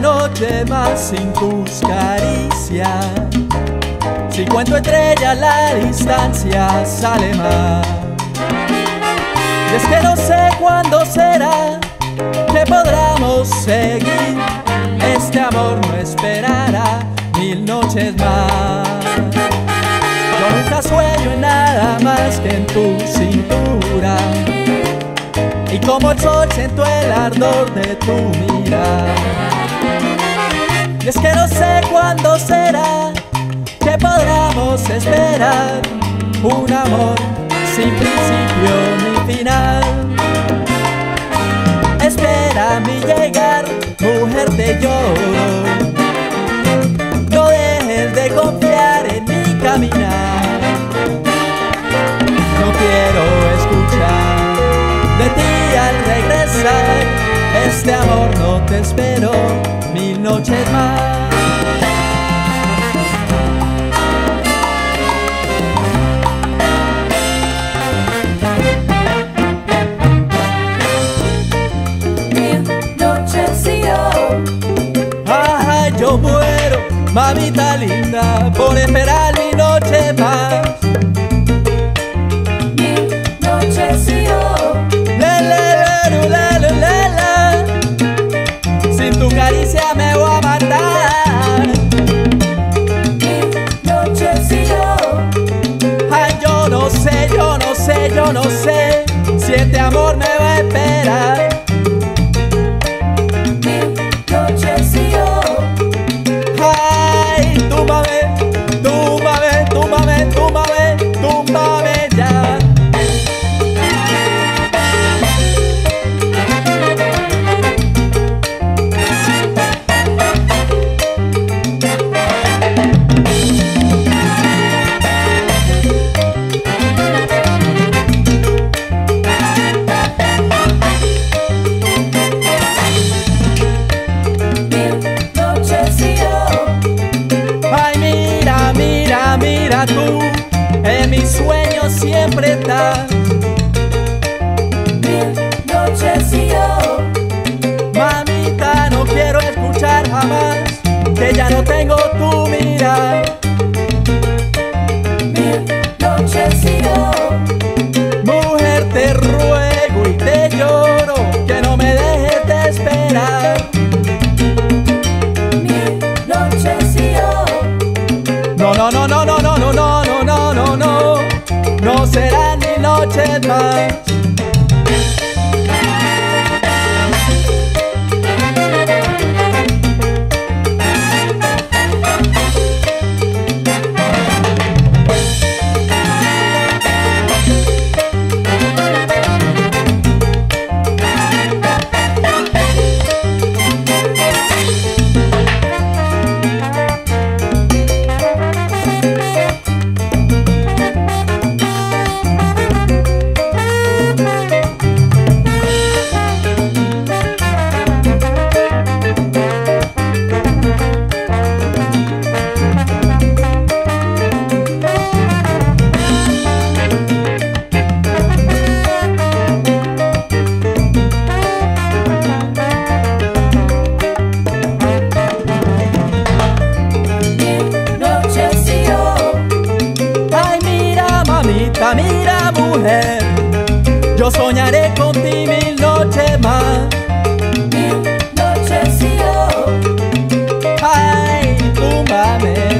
noche más sin tus caricias. Si cuento estrella la distancia sale más. Y es que no sé cuándo será que podamos seguir. Este amor no esperará mil noches más. Yo nunca sueño en nada más que en tu cintura. Y como el sol siento el ardor de tu mirada. Y es que no sé cuándo será que podamos esperar un amor sin principio ni final. Espera mi llegar, mujer te lloro. No dejes de confiar en mi caminar. No quiero escuchar de ti al regresar. Este amor no te espero mil noches más. Mil noches y yo, Ajá, yo muero, mamita linda, por esperar mi noche más. Esperar. Estás. mil noches y yo, Mamita, no quiero escuchar jamás que ya no tengo tu mirar. No serán ni noches más. Yo soñaré con ti mil noches más. Mil noches y yo. Ay, tú mames.